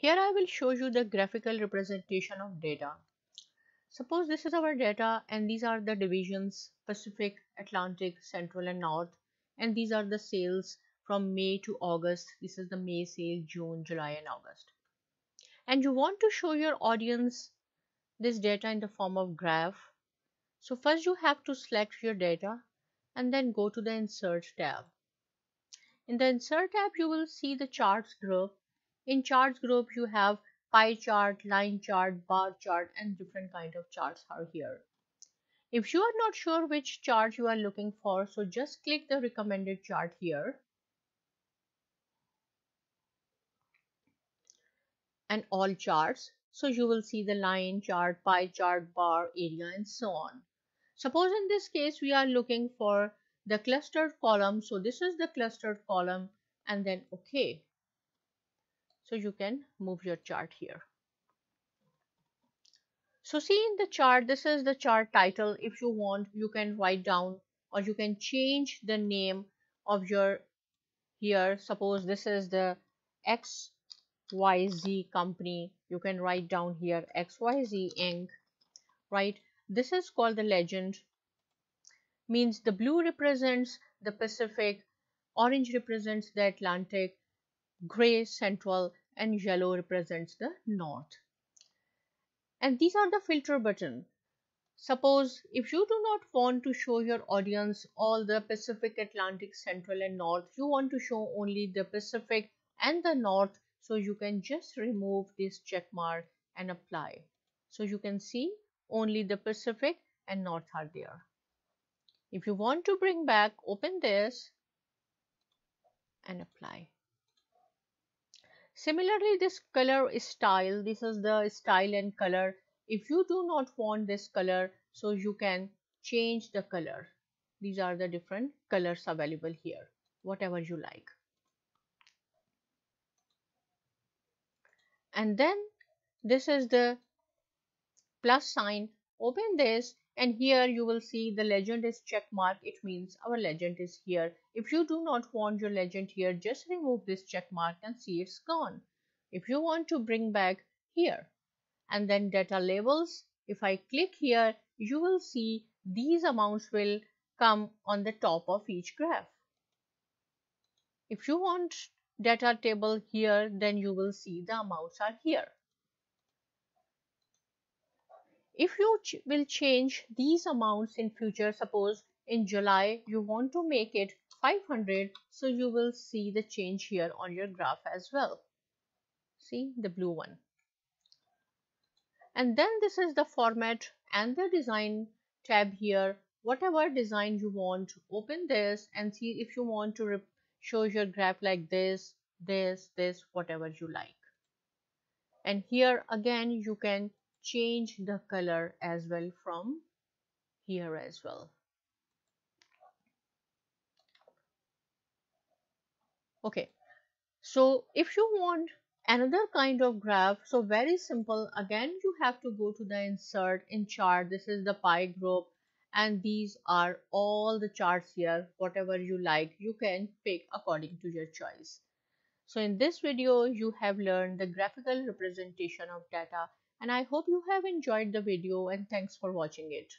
Here I will show you the graphical representation of data. Suppose this is our data and these are the divisions Pacific, Atlantic, Central and North and these are the sales from May to August. This is the May sale, June, July and August. And you want to show your audience this data in the form of graph. So first you have to select your data and then go to the insert tab. In the insert tab you will see the charts group in charts group, you have pie chart, line chart, bar chart, and different kind of charts are here. If you are not sure which chart you are looking for, so just click the recommended chart here. And all charts. So you will see the line chart, pie chart, bar, area, and so on. Suppose in this case, we are looking for the clustered column. So this is the clustered column and then OK. So you can move your chart here. So see in the chart, this is the chart title. If you want, you can write down or you can change the name of your here. Suppose this is the XYZ company. You can write down here XYZ Inc. Right. This is called the legend. Means the blue represents the Pacific, orange represents the Atlantic, gray central and yellow represents the north. And these are the filter button. Suppose if you do not want to show your audience all the Pacific, Atlantic, Central and North, you want to show only the Pacific and the North. So you can just remove this check mark and apply. So you can see only the Pacific and North are there. If you want to bring back, open this and apply. Similarly, this color style, this is the style and color. If you do not want this color, so you can change the color. These are the different colors available here, whatever you like. And then this is the plus sign. Open this and here you will see the legend is check mark. It means our legend is here. If you do not want your legend here just remove this check mark and see it's gone. If you want to bring back here and then data labels if i click here you will see these amounts will come on the top of each graph. If you want data table here then you will see the amounts are here if you ch will change these amounts in future, suppose in July you want to make it 500, so you will see the change here on your graph as well. See the blue one. And then this is the format and the design tab here. Whatever design you want, open this and see if you want to show your graph like this, this, this, whatever you like. And here again you can change the color as well from here as well. Okay, so if you want another kind of graph, so very simple, again you have to go to the insert in chart. This is the pie group and these are all the charts here. Whatever you like, you can pick according to your choice. So in this video, you have learned the graphical representation of data and I hope you have enjoyed the video and thanks for watching it.